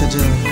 to do.